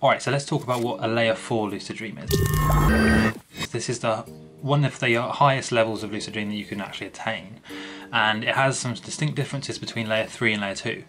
Alright, so let's talk about what a layer 4 lucid dream is. This is the one of the highest levels of lucid dream that you can actually attain and it has some distinct differences between layer 3 and layer 2.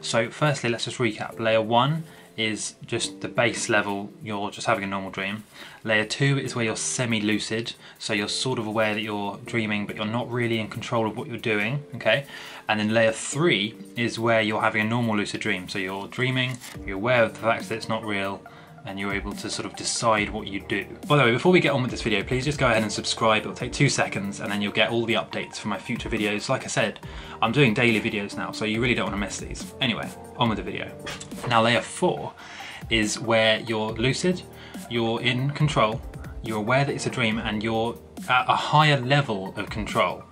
So firstly let's just recap. Layer 1 is just the base level, you're just having a normal dream. Layer 2 is where you're semi-lucid, so you're sort of aware that you're dreaming but you're not really in control of what you're doing, okay? And then layer 3 is where you're having a normal lucid dream, so you're dreaming, you're aware of the fact that it's not real, and you're able to sort of decide what you do. By the way, before we get on with this video, please just go ahead and subscribe. It'll take two seconds and then you'll get all the updates for my future videos. Like I said, I'm doing daily videos now, so you really don't want to miss these. Anyway, on with the video. Now layer four is where you're lucid, you're in control, you're aware that it's a dream and you're at a higher level of control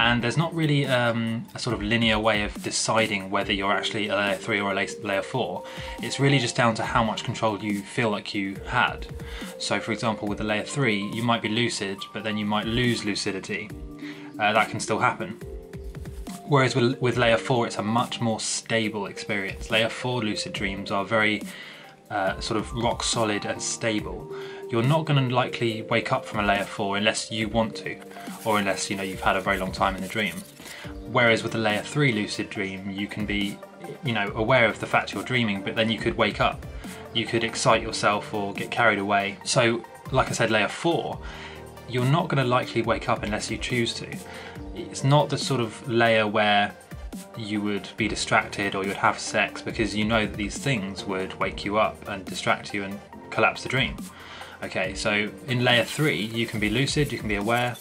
and there's not really um, a sort of linear way of deciding whether you're actually a layer 3 or a layer 4. It's really just down to how much control you feel like you had. So for example with the layer 3 you might be lucid but then you might lose lucidity. Uh, that can still happen. Whereas with, with layer 4 it's a much more stable experience. Layer 4 lucid dreams are very uh, sort of rock solid and stable you're not going to likely wake up from a layer 4 unless you want to, or unless you know you've had a very long time in the dream. Whereas with a layer 3 lucid dream, you can be you know aware of the fact you're dreaming, but then you could wake up. You could excite yourself or get carried away. So, like I said, layer 4, you're not going to likely wake up unless you choose to. It's not the sort of layer where you would be distracted or you'd have sex because you know that these things would wake you up and distract you and collapse the dream. Okay, so in layer three, you can be lucid, you can be aware,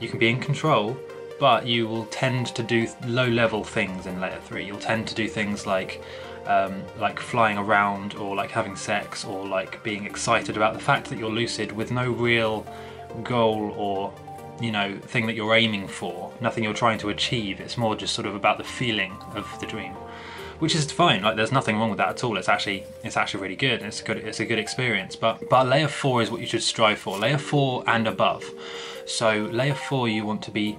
you can be in control, but you will tend to do low level things in layer three. You'll tend to do things like um, like flying around or like having sex or like being excited about the fact that you're lucid with no real goal or you know thing that you're aiming for nothing you're trying to achieve it's more just sort of about the feeling of the dream which is fine. Like there's nothing wrong with that at all. It's actually it's actually really good. It's good. It's a good experience. But but layer four is what you should strive for. Layer four and above. So layer four, you want to be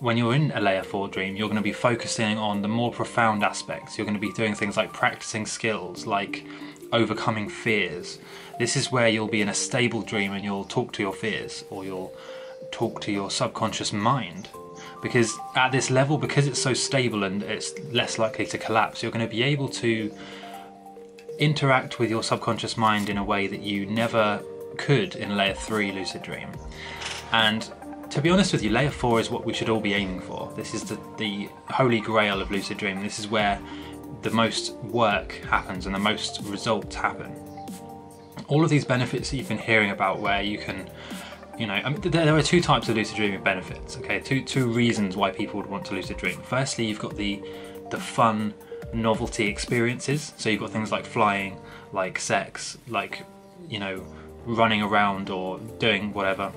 when you're in a layer 4 dream, you're going to be focusing on the more profound aspects. You're going to be doing things like practicing skills, like overcoming fears. This is where you'll be in a stable dream and you'll talk to your fears or you'll talk to your subconscious mind because at this level, because it's so stable and it's less likely to collapse, you're going to be able to interact with your subconscious mind in a way that you never could in layer 3 lucid dream. And to be honest with you, layer 4 is what we should all be aiming for. This is the, the holy grail of lucid dream. This is where the most work happens and the most results happen. All of these benefits that you've been hearing about where you can you know, I mean, there are two types of lucid dreaming benefits. Okay, two two reasons why people would want to lucid dream. Firstly, you've got the the fun novelty experiences. So you've got things like flying, like sex, like you know, running around or doing whatever.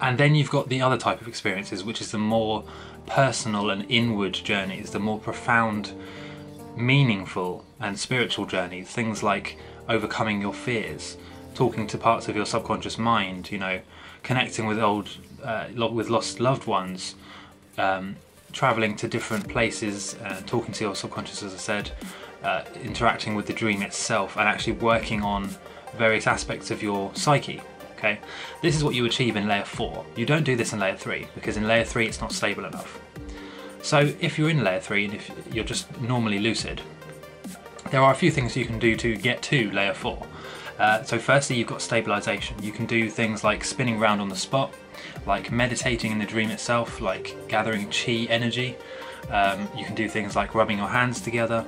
And then you've got the other type of experiences, which is the more personal and inward journeys, the more profound, meaningful and spiritual journeys. Things like overcoming your fears, talking to parts of your subconscious mind, you know, connecting with old, uh, with lost loved ones, um, traveling to different places, uh, talking to your subconscious, as I said, uh, interacting with the dream itself, and actually working on various aspects of your psyche. Okay, this is what you achieve in layer four. You don't do this in layer three because in layer three it's not stable enough. So if you're in layer three and if you're just normally lucid, there are a few things you can do to get to layer four. Uh, so firstly you've got stabilization. You can do things like spinning around on the spot, like meditating in the dream itself, like gathering chi energy. Um, you can do things like rubbing your hands together.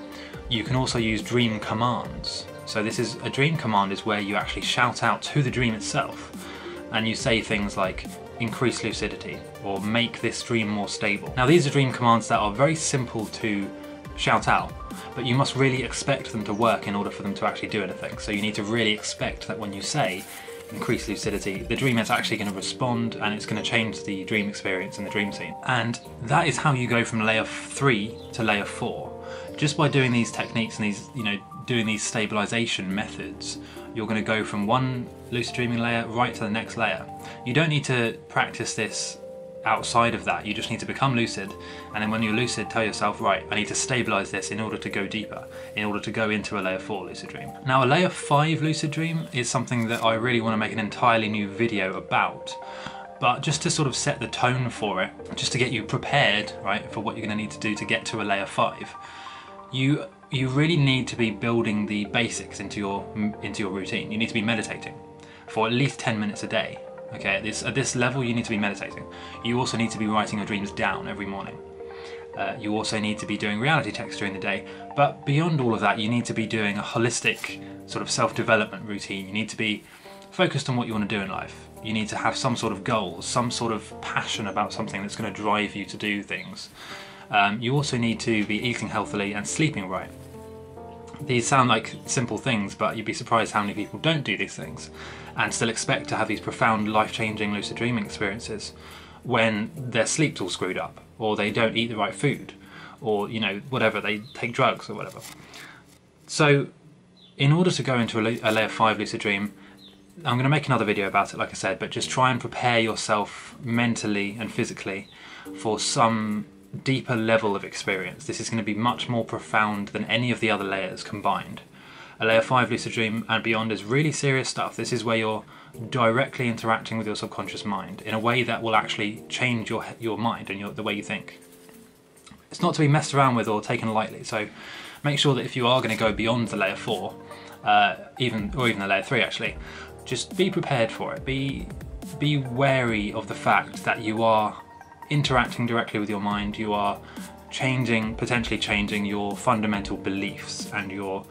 You can also use dream commands. So this is a dream command is where you actually shout out to the dream itself and you say things like increase lucidity or make this dream more stable. Now these are dream commands that are very simple to shout out but you must really expect them to work in order for them to actually do anything. So you need to really expect that when you say increase lucidity, the dream is actually going to respond and it's going to change the dream experience and the dream scene. And that is how you go from layer 3 to layer 4. Just by doing these techniques and these, you know, doing these stabilization methods, you're going to go from one lucid dreaming layer right to the next layer. You don't need to practice this outside of that. You just need to become lucid, and then when you're lucid, tell yourself, right, I need to stabilize this in order to go deeper, in order to go into a layer 4 lucid dream. Now, a layer 5 lucid dream is something that I really want to make an entirely new video about. But just to sort of set the tone for it, just to get you prepared, right, for what you're going to need to do to get to a layer 5, you you really need to be building the basics into your into your routine. You need to be meditating for at least 10 minutes a day. Okay, at this, at this level you need to be meditating. You also need to be writing your dreams down every morning. Uh, you also need to be doing reality checks during the day. But beyond all of that, you need to be doing a holistic sort of self-development routine. You need to be focused on what you want to do in life. You need to have some sort of goals, some sort of passion about something that's going to drive you to do things. Um, you also need to be eating healthily and sleeping right. These sound like simple things, but you'd be surprised how many people don't do these things and still expect to have these profound life-changing lucid dreaming experiences when their sleep's all screwed up, or they don't eat the right food, or you know whatever they take drugs or whatever. So, in order to go into a, layer five lucid dream, I'm going to make another video about it, like I said, but just try and prepare yourself mentally and physically for some deeper level of experience. This is going to be much more profound than any of the other layers combined. A layer 5 lucid dream and beyond is really serious stuff. This is where you're directly interacting with your subconscious mind in a way that will actually change your your mind and your, the way you think. It's not to be messed around with or taken lightly, so make sure that if you are going to go beyond the layer 4, uh, even or even the layer 3 actually, just be prepared for it. Be be wary of the fact that you are interacting directly with your mind, you are changing, potentially changing your fundamental beliefs and your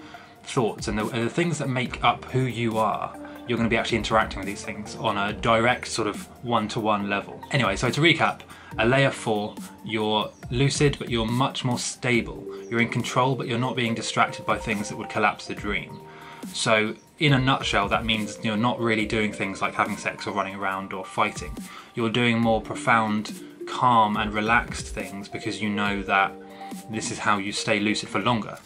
thoughts and the, and the, things that make up who you are. You're going to be actually interacting with these things on a direct sort of one-to-one -one level. Anyway, so to recap, a layer four, you're lucid, but you're much more stable. You're in control, but you're not being distracted by things that would collapse the dream. So in a nutshell, that means you're not really doing things like having sex or running around or fighting. You're doing more profound calm and relaxed things because you know that this is how you stay lucid for longer.